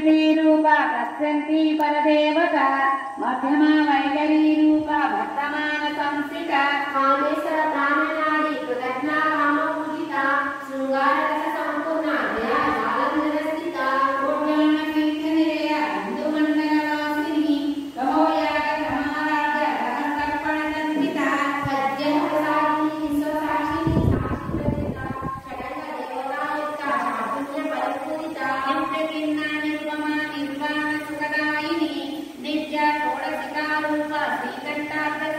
రూప పశ్యంతి పరదేవత మధ్యమ వైఖరీ రూప భర్త Karupa, Srikantarva